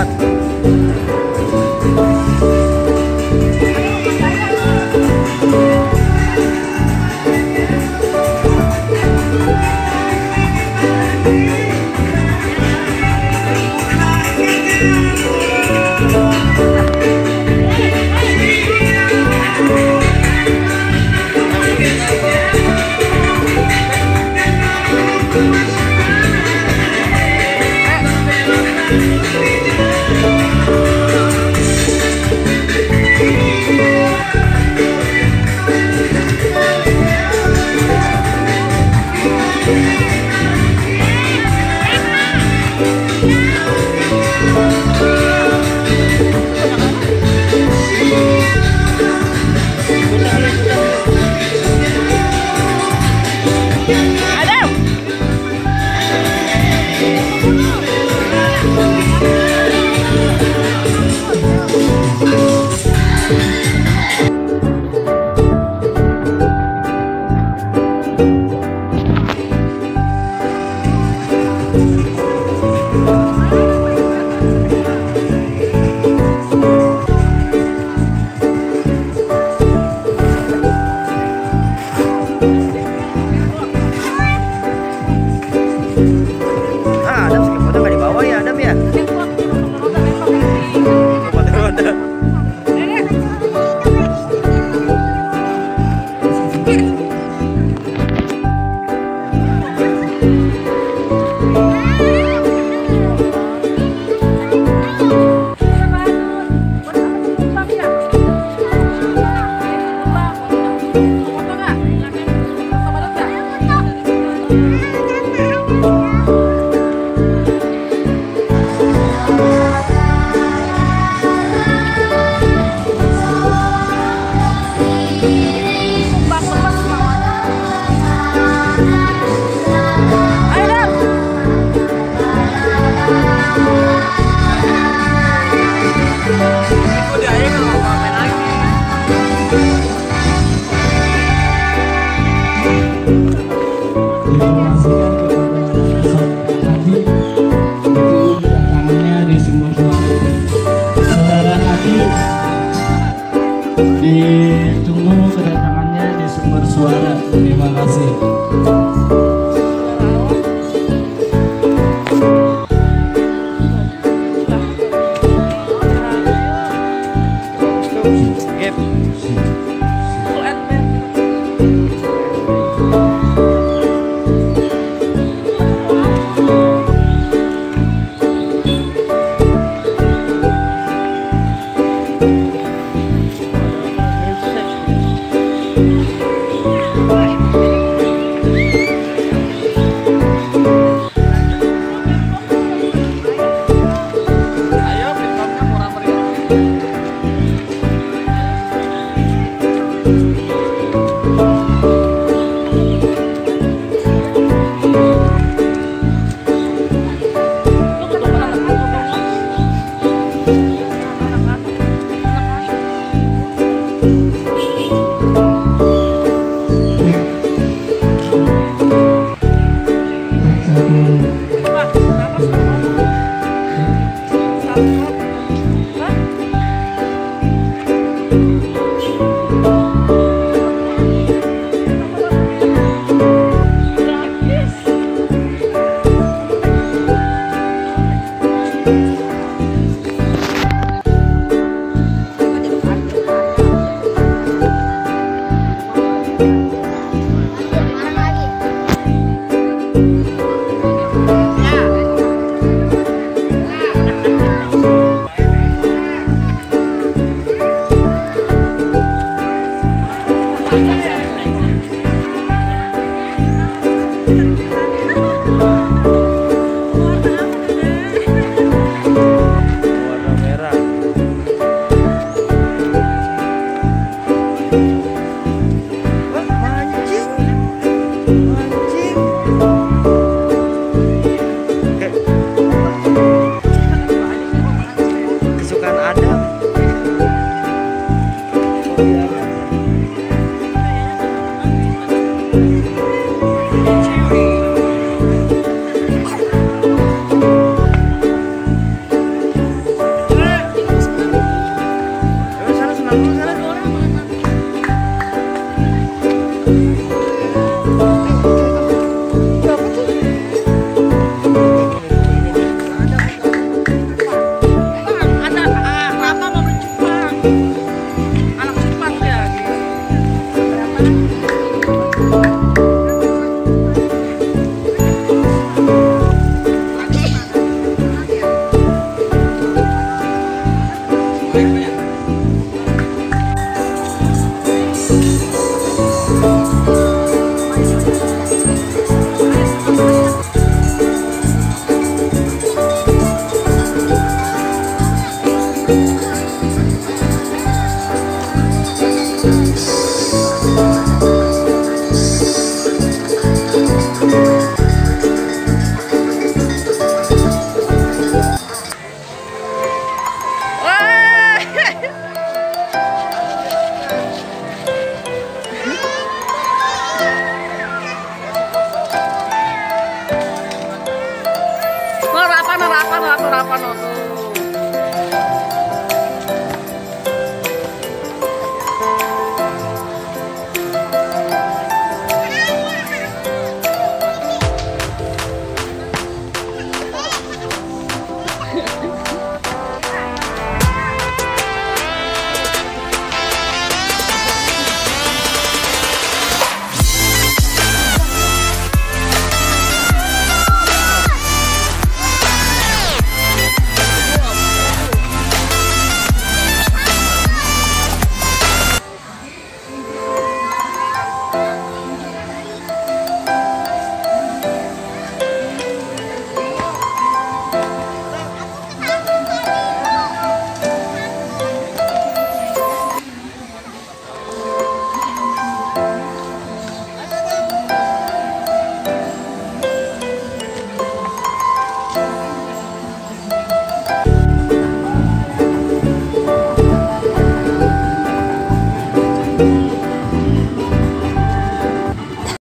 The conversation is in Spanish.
cuatro. atau apa